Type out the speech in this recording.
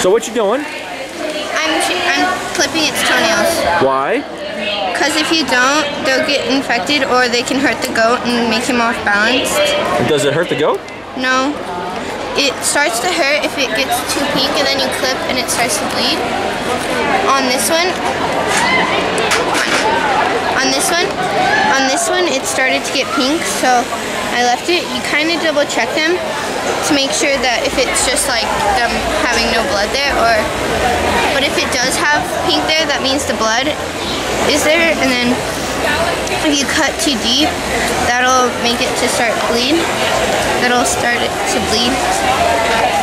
So what you doing? I'm I'm clipping its toenails. Why? Cause if you don't, they'll get infected or they can hurt the goat and make him off balance. Does it hurt the goat? No. It starts to hurt if it gets too pink and then you clip and it starts to bleed. On this one, on this one, on this one it started to get pink so I left it. You kind of double check them to make sure that if it's just like them having blood there or but if it does have pink there that means the blood is there and then if you cut too deep that'll make it to start bleed that'll start it to bleed